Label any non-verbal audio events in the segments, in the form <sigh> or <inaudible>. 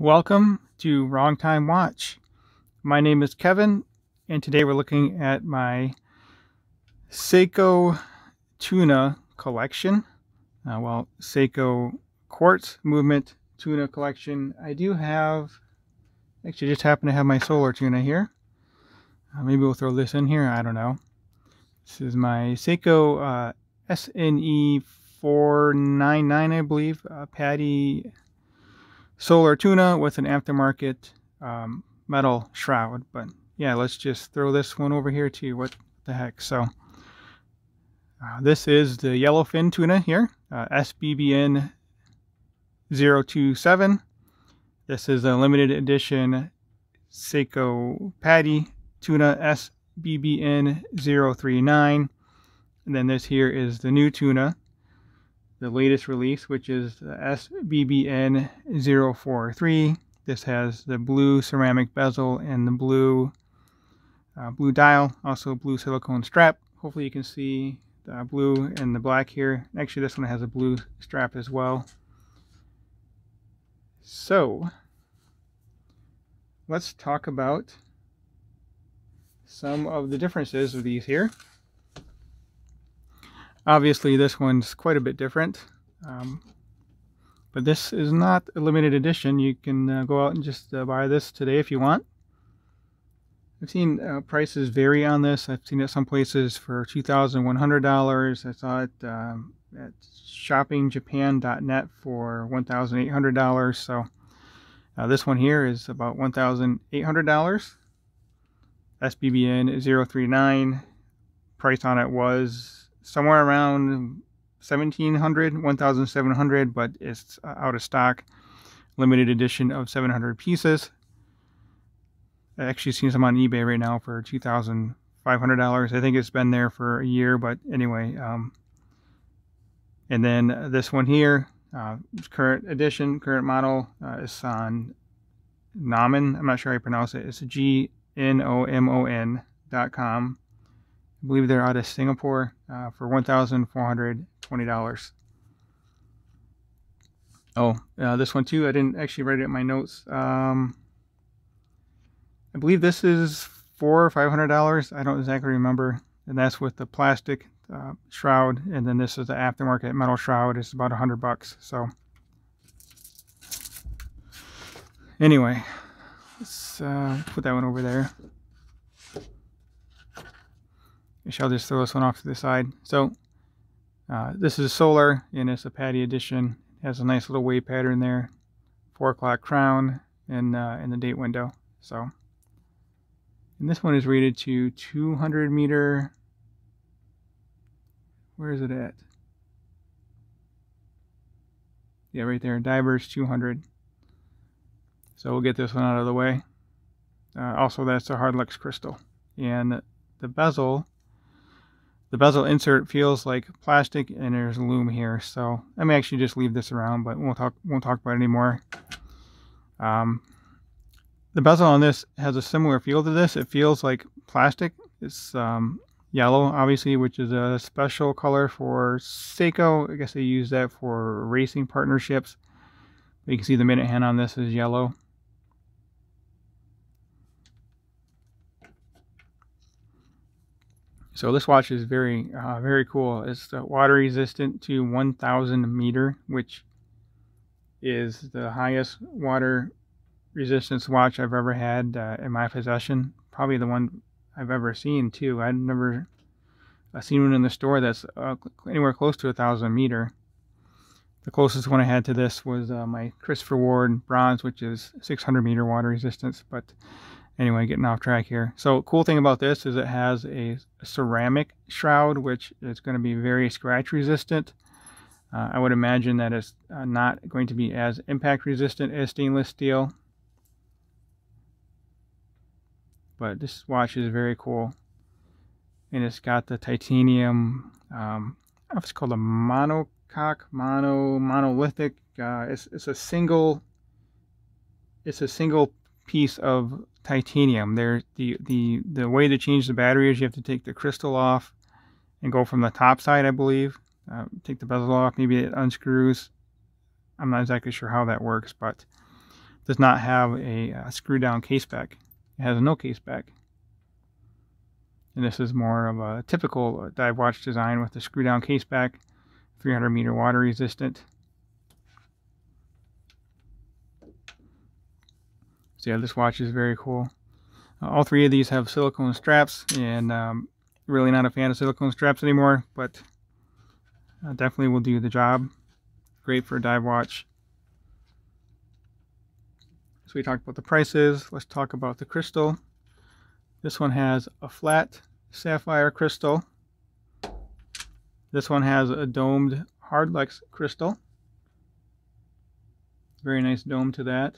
Welcome to Wrong Time Watch. My name is Kevin, and today we're looking at my Seiko tuna collection. Uh, well, Seiko quartz movement tuna collection. I do have, actually just happen to have my solar tuna here. Uh, maybe we'll throw this in here, I don't know. This is my Seiko uh, SNE 499, I believe, uh, PADI solar tuna with an aftermarket um, metal shroud. But yeah, let's just throw this one over here too. What the heck? So uh, this is the yellowfin tuna here, uh, SBBN 027. This is a limited edition Seiko PADI tuna SBBN 039. And then this here is the new tuna the latest release, which is the SBBN 043. This has the blue ceramic bezel and the blue uh, blue dial, also blue silicone strap. Hopefully you can see the blue and the black here. Actually, this one has a blue strap as well. So, let's talk about some of the differences of these here. Obviously, this one's quite a bit different. Um, but this is not a limited edition. You can uh, go out and just uh, buy this today if you want. I've seen uh, prices vary on this. I've seen it some places for $2,100. I saw it um, at shoppingjapan.net for $1,800. So uh, this one here is about $1,800. SBBN 039. Price on it was somewhere around 1700 1700 but it's uh, out of stock limited edition of 700 pieces I actually seen some on ebay right now for $2500 i think it's been there for a year but anyway um, and then this one here uh, current edition current model uh, is on Gnomon. I'm not sure how you pronounce it. It's G N O M O N dot com. I believe they're out of Singapore uh, for $1,420. Oh, uh, this one too, I didn't actually write it in my notes. Um, I believe this is four or five hundred dollars. I don't exactly remember, and that's with the plastic uh, shroud, and then this is the aftermarket metal shroud. It's about a hundred bucks. So, anyway, let's uh, put that one over there. I shall just throw this one off to the side. So uh, this is solar and it's a PADI edition. It has a nice little wave pattern there. Four o'clock crown and uh, in the date window. So and this one is rated to 200 meter. Where is it at? Yeah, right there. Divers 200. So we'll get this one out of the way. Uh, also, that's a Hardlex crystal. And the bezel the bezel insert feels like plastic and there's a loom here. So I may actually just leave this around, but won't talk, won't talk about it anymore. Um, the bezel on this has a similar feel to this. It feels like plastic. It's um, yellow, obviously, which is a special color for Seiko. I guess they use that for racing partnerships. but you can see the minute hand on this is yellow. So this watch is very, uh, very cool. It's water resistant to 1000 meter, which is the highest water resistance watch I've ever had uh, in my possession. Probably the one I've ever seen too. I've never seen one in the store that's uh, anywhere close to a thousand meter. The closest one I had to this was uh, my Christopher Ward bronze, which is 600 meter water resistance, but anyway, getting off track here. So cool thing about this is it has a ceramic shroud, which is going to be very scratch resistant. Uh, I would imagine that it's uh, not going to be as impact resistant as stainless steel. But this watch is very cool. And it's got the titanium, um, it's called a monocoque, mono, monolithic. Uh, it's, it's a single, it's a single piece of titanium. There, the the the way to change the battery is you have to take the crystal off and go from the top side, I believe. Uh, take the bezel off. Maybe it unscrews. I'm not exactly sure how that works, but does not have a, a screw down case back. It has no case back. And this is more of a typical dive watch design with the screw down case back, 300 meter water resistant. So yeah, this watch is very cool. Uh, all three of these have silicone straps and um, really not a fan of silicone straps anymore, but uh, definitely will do the job. Great for a dive watch. So we talked about the prices. Let's talk about the crystal. This one has a flat sapphire crystal. This one has a domed Hardlex crystal. Very nice dome to that.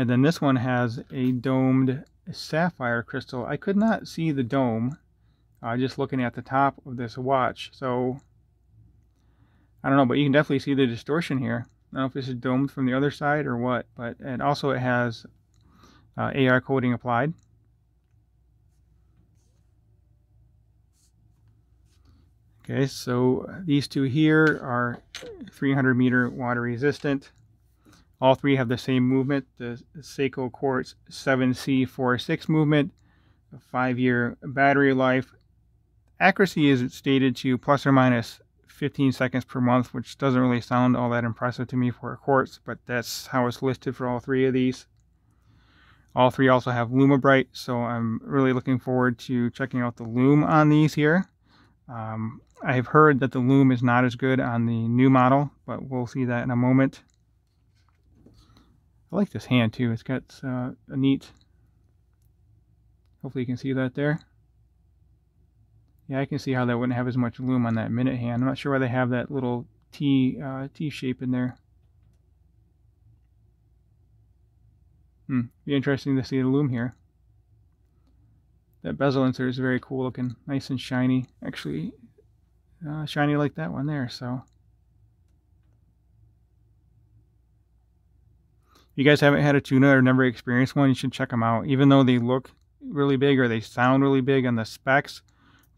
And then this one has a domed sapphire crystal. I could not see the dome uh, just looking at the top of this watch. So I don't know, but you can definitely see the distortion here. I don't know if this is domed from the other side or what, but and also it has uh, AR coating applied. Okay, so these two here are 300 meter water resistant. All three have the same movement, the Seiko Quartz 7C46 movement, a five-year battery life. Accuracy is stated to plus or minus 15 seconds per month, which doesn't really sound all that impressive to me for a quartz, but that's how it's listed for all three of these. All three also have LumiBrite, so I'm really looking forward to checking out the Lume on these here. Um, I've heard that the Lume is not as good on the new model, but we'll see that in a moment. I like this hand too. It's got uh, a neat, hopefully you can see that there. Yeah, I can see how that wouldn't have as much lume on that minute hand. I'm not sure why they have that little T, uh, T shape in there. Hmm, be interesting to see the lume here. That bezel insert is very cool looking, nice and shiny. Actually, uh, shiny like that one there, so. You guys haven't had a tuna or never experienced one, you should check them out. Even though they look really big or they sound really big on the specs,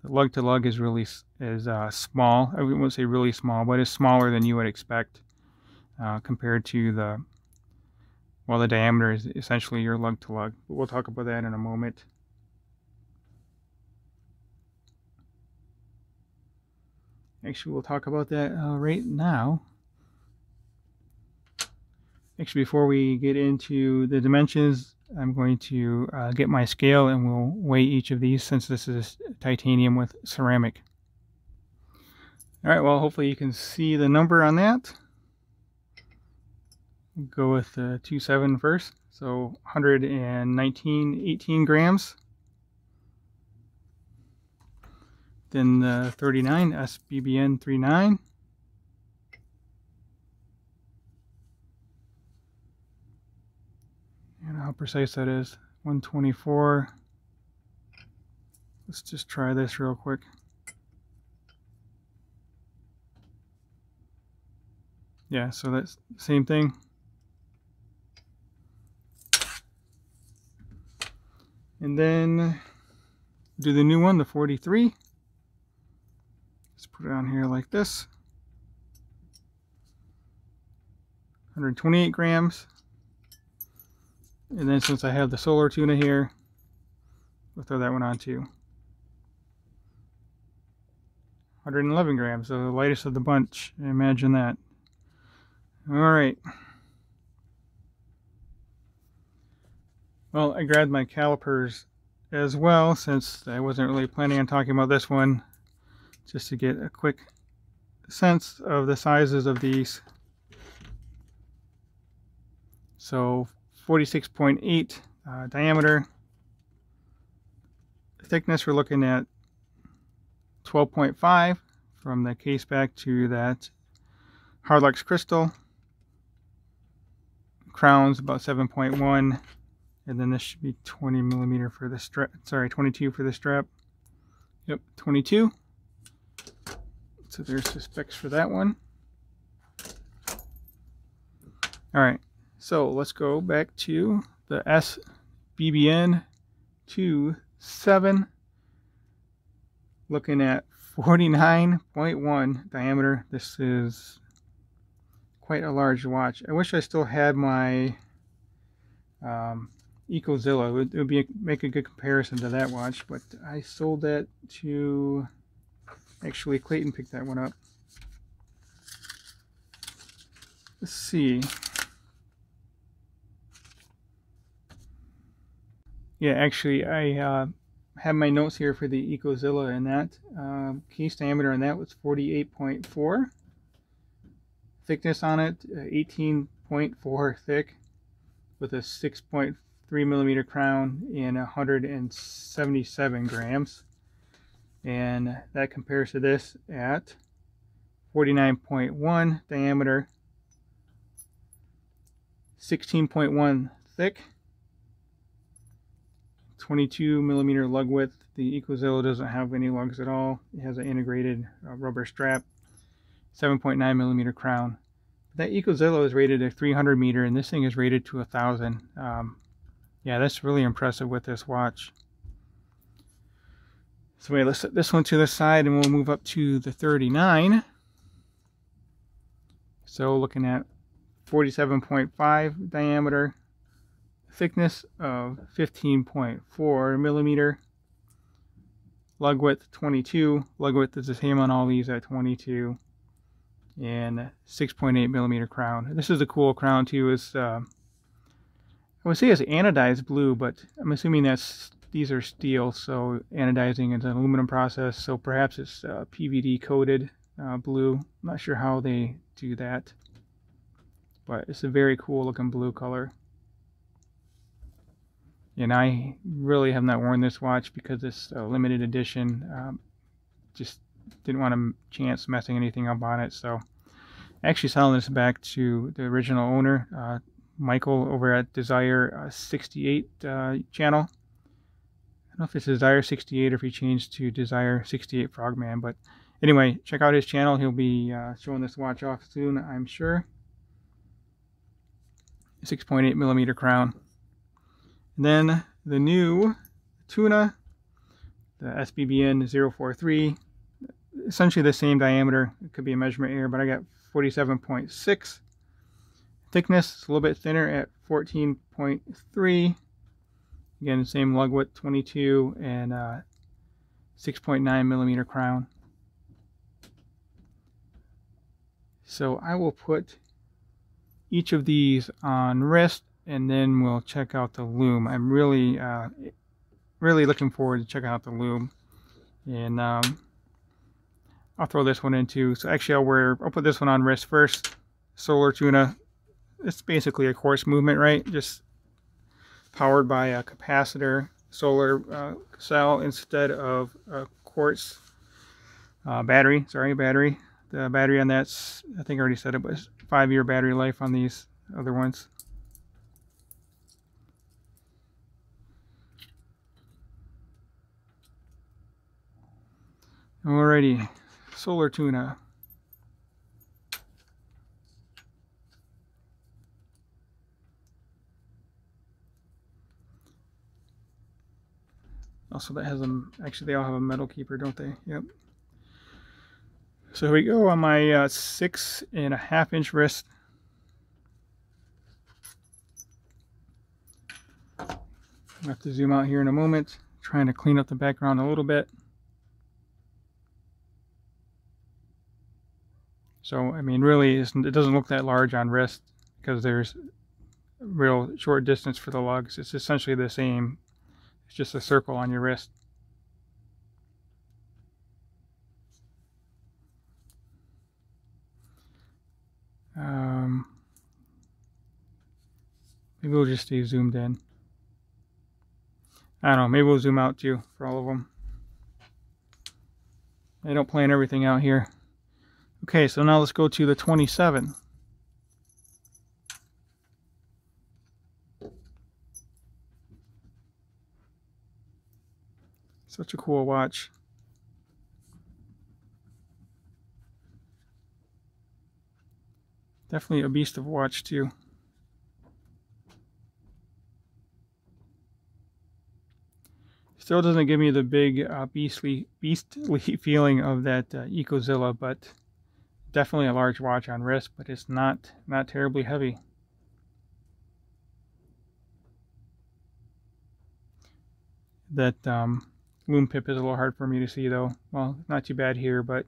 the lug to lug is really is uh, small. I wouldn't say really small, but it's smaller than you would expect uh, compared to the well, the diameter is essentially your lug to lug. But we'll talk about that in a moment. Actually, we'll talk about that uh, right now. Actually, before we get into the dimensions, I'm going to uh, get my scale and we'll weigh each of these since this is titanium with ceramic. All right, well, hopefully you can see the number on that. Go with the 2.7 first. So 119, 18 grams. Then the 39 SBBN 39. How precise that is. 124. Let's just try this real quick. Yeah, so that's the same thing. And then do the new one, the 43. Let's put it on here like this. 128 grams. And then since I have the solar tuna here, we'll throw that one on too. 111 grams, so the lightest of the bunch. Imagine that. All right. Well, I grabbed my calipers as well since I wasn't really planning on talking about this one just to get a quick sense of the sizes of these. So 46.8 uh, diameter. Thickness, we're looking at 12.5 from the case back to that Hardlex crystal. Crown's about 7.1 and then this should be 20 millimeter for the strap sorry 22 for the strap yep 22 so there's the specs for that one all right so let's go back to the SBBN 27, looking at 49.1 diameter. This is quite a large watch. I wish I still had my um, Ecozilla. It would, it would be a, make a good comparison to that watch, but I sold that to actually Clayton picked that one up. Let's see. Yeah, actually, I uh, have my notes here for the Ecozilla, and that uh, case diameter on that was 48.4. Thickness on it, 18.4 thick, with a 6.3 millimeter crown and 177 grams. And that compares to this at 49.1 diameter, 16.1 thick, 22 millimeter lug width. The Ecozilla doesn't have any lugs at all. It has an integrated uh, rubber strap, 7.9 millimeter crown. That Ecozilla is rated at 300 meter, and this thing is rated to 1,000. Um, yeah, that's really impressive with this watch. So wait, let's set this one to the side, and we'll move up to the 39. So looking at 47.5 diameter, thickness of 15.4 millimeter, lug width 22, lug width is the same on all these at 22, and 6.8 millimeter crown. This is a cool crown too. It's uh, I would say it's anodized blue, but I'm assuming that's these are steel, so anodizing is an aluminum process, so perhaps it's uh, PVD coated uh, blue. I'm not sure how they do that, but it's a very cool looking blue color. And I really have not worn this watch because it's a limited edition. Um, just didn't want to chance messing anything up on it. So actually selling this back to the original owner, uh, Michael over at Desire uh, 68 uh, channel. I don't know if it's Desire 68 or if he changed to Desire 68 Frogman, but anyway, check out his channel. He'll be uh, showing this watch off soon, I'm sure. 6.8 millimeter crown. And then the new tuna, the SBBN 043, essentially the same diameter. It could be a measurement error, but I got 47.6. Thickness is a little bit thinner at 14.3. Again, same lug width, 22, and uh, 6.9 millimeter crown. So I will put each of these on wrist and then we'll check out the lume. I'm really, uh, really looking forward to checking out the lume. And um, I'll throw this one into. So actually, I'll wear. I'll put this one on wrist first. Solar tuna. It's basically a quartz movement, right? Just powered by a capacitor solar uh, cell instead of a quartz uh, battery. Sorry, battery. The battery on that's I think I already said it was five-year battery life on these other ones. Alrighty, solar tuna. Also, that has a, actually they all have a metal keeper, don't they? Yep. So here we go on my uh, six and a half inch wrist. i have to zoom out here in a moment, trying to clean up the background a little bit. So, I mean, really, it doesn't look that large on wrist because there's real short distance for the lugs. It's essentially the same. It's just a circle on your wrist. Um, maybe we'll just stay zoomed in. I don't know. Maybe we'll zoom out too for all of them. I don't plan everything out here. Okay, so now let's go to the 27. Such a cool watch. Definitely a beast of watch too. Still doesn't give me the big uh, beastly beastly <laughs> feeling of that uh, Ecozilla, but definitely a large watch on wrist, but it's not not terribly heavy. That um, lume pip is a little hard for me to see though. Well, not too bad here, but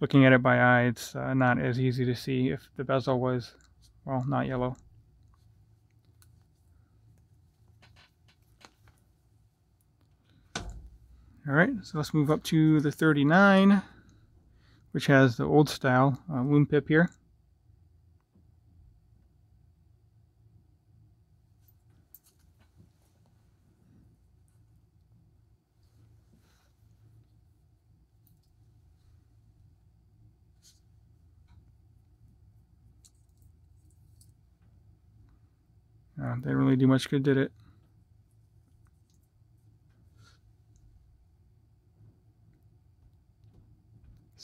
looking at it by eye, it's uh, not as easy to see if the bezel was, well, not yellow. All right, so let's move up to the 39, which has the old style uh, lume pip here. Uh, didn't really do much good, did it?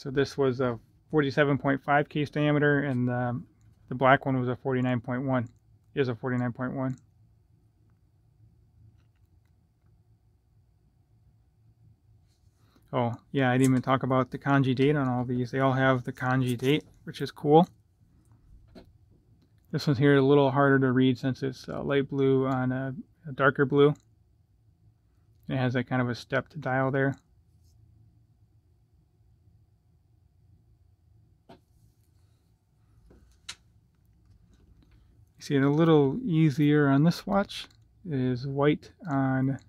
So this was a 47.5 case diameter, and um, the black one was a 49.1. Is a 49.1. Oh, yeah, I didn't even talk about the kanji date on all these. They all have the kanji date, which is cool. This one's here a little harder to read since it's light blue on a, a darker blue. It has that kind of a stepped dial there. See it a little easier on this watch is white on is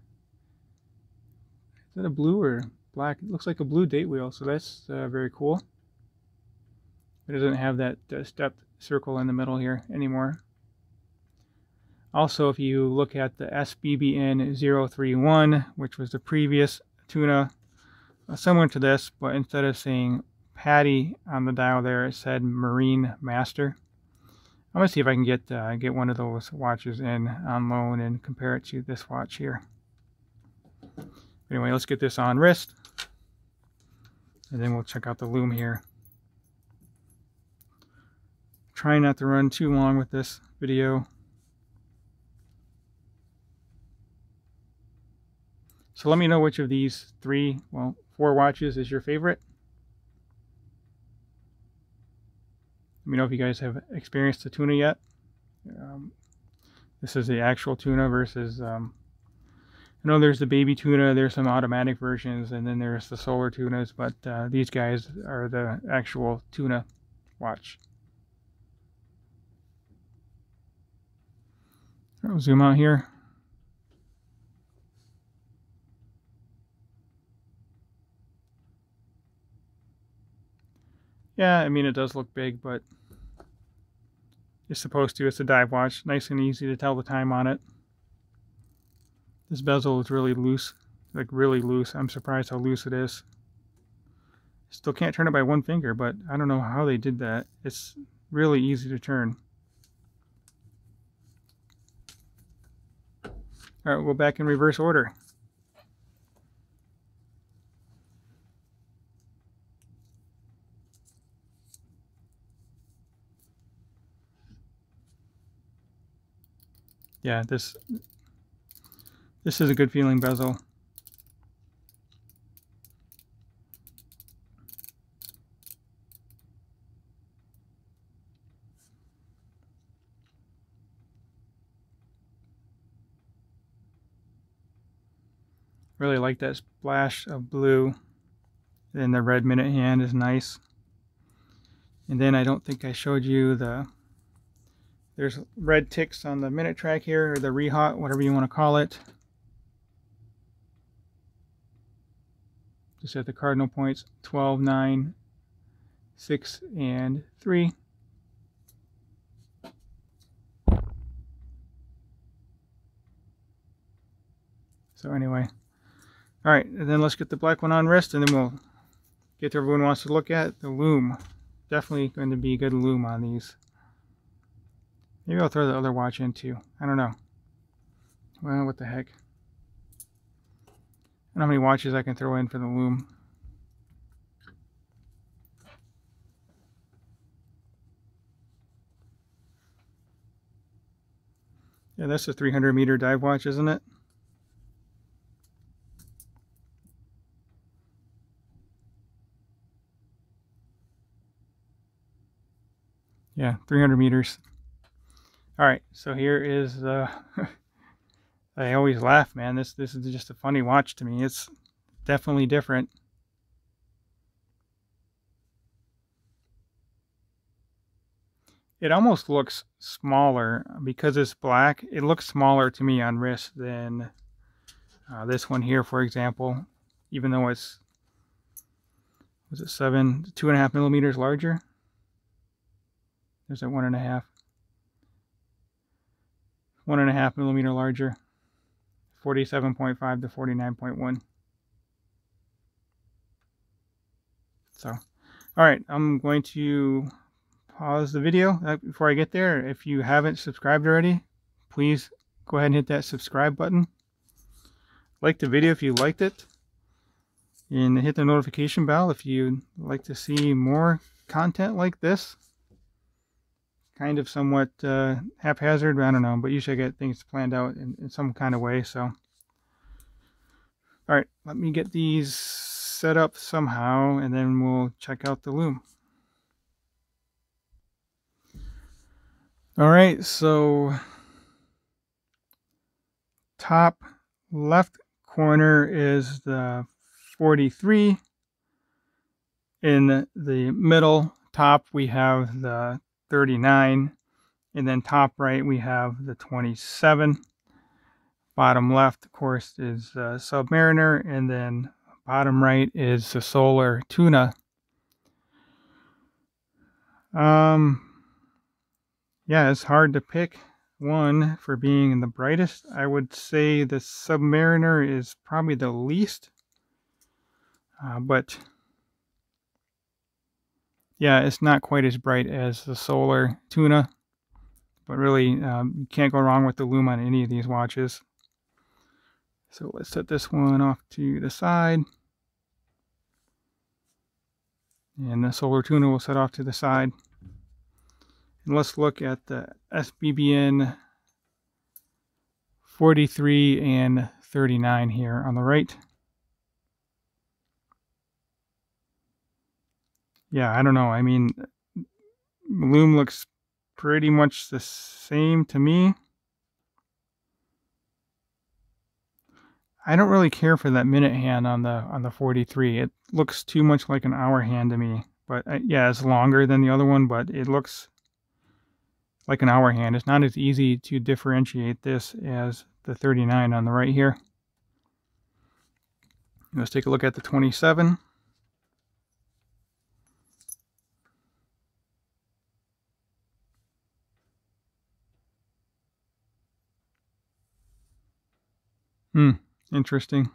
that a blue or black? It looks like a blue date wheel so that's uh, very cool. It doesn't have that uh, stepped circle in the middle here anymore. Also if you look at the SBBN 031 which was the previous tuna uh, similar to this but instead of saying PADI on the dial there it said Marine Master I'm gonna see if I can get uh, get one of those watches in on loan and compare it to this watch here. Anyway, let's get this on wrist, and then we'll check out the lume here. Trying not to run too long with this video. So let me know which of these three, well, four watches is your favorite. Let me know if you guys have experienced the tuna yet. Um, this is the actual tuna versus, um, I know there's the baby tuna, there's some automatic versions, and then there's the solar tunas, but uh, these guys are the actual tuna watch. I'll zoom out here. Yeah, I mean, it does look big, but it's supposed to. It's a dive watch. Nice and easy to tell the time on it. This bezel is really loose, like really loose. I'm surprised how loose it is. Still can't turn it by one finger, but I don't know how they did that. It's really easy to turn. All right, we'll go back in reverse order. Yeah, this this is a good feeling bezel. Really like that splash of blue. And the red minute hand is nice. And then I don't think I showed you the there's red ticks on the minute track here, or the rehaut, whatever you want to call it. Just at the cardinal points, 12, 9, 6, and 3. So anyway, all right, and then let's get the black one on wrist, and then we'll get to everyone wants to look at the lume. Definitely going to be a good lume on these. Maybe I'll throw the other watch in too. I don't know. Well, what the heck. How many watches I can throw in for the lume. Yeah, that's a 300 meter dive watch, isn't it? Yeah, 300 meters. All right, so here is the. <laughs> I always laugh, man. This this is just a funny watch to me. It's definitely different. It almost looks smaller because it's black. It looks smaller to me on wrist than uh, this one here, for example. Even though it's was it seven, two and a half millimeters larger. There's a one and a half, one and a half millimeter larger. 47.5 to 49.1. So, all right, I'm going to pause the video uh, before I get there. If you haven't subscribed already, please go ahead and hit that subscribe button. Like the video if you liked it. And hit the notification bell if you'd like to see more content like this. Kind of somewhat uh, haphazard, I don't know, but usually I get things planned out in, in some kind of way, so. All right, let me get these set up somehow and then we'll check out the lume. All right, so top left corner is the 43. In the middle top, we have the 39. And then top right, we have the 27. Bottom left, of course, is the Submariner. And then bottom right is the Solar Tuna. Um, yeah, it's hard to pick one for being the brightest. I would say the Submariner is probably the least. Uh, but yeah, it's not quite as bright as the Solar Tuna. But really, um, you can't go wrong with the lume on any of these watches. So let's set this one off to the side. And the Solar Tuna will set off to the side. And let's look at the SBBN 43 and 39 here on the right. Yeah, I don't know. I mean, Lume looks pretty much the same to me. I don't really care for that minute hand on the on the 43. It looks too much like an hour hand to me. But uh, yeah, it's longer than the other one, but it looks like an hour hand. It's not as easy to differentiate this as the 39 on the right here. Let's take a look at the 27. Hmm, interesting.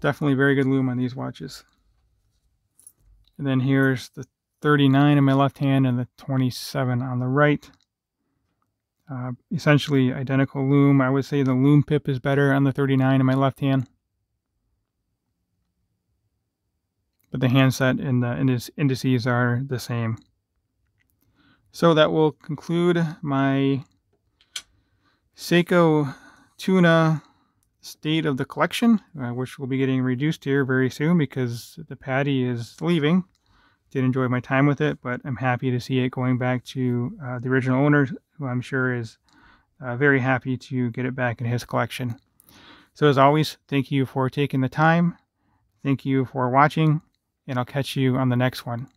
Definitely very good lume on these watches. And then here's the 39 in my left hand and the 27 on the right. Uh, essentially identical lume. I would say the lume pip is better on the 39 in my left hand. But the handset and the indices are the same. So that will conclude my Seiko Tuna state of the collection, uh, which will be getting reduced here very soon because the PADI is leaving did enjoy my time with it, but I'm happy to see it going back to uh, the original owner, who I'm sure is uh, very happy to get it back in his collection. So, as always, thank you for taking the time. Thank you for watching, and I'll catch you on the next one.